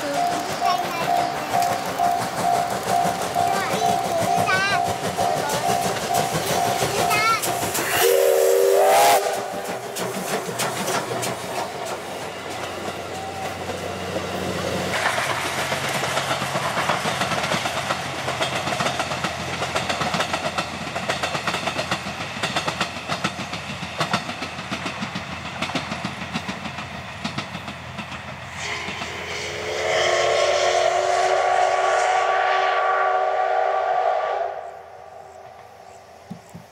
嗯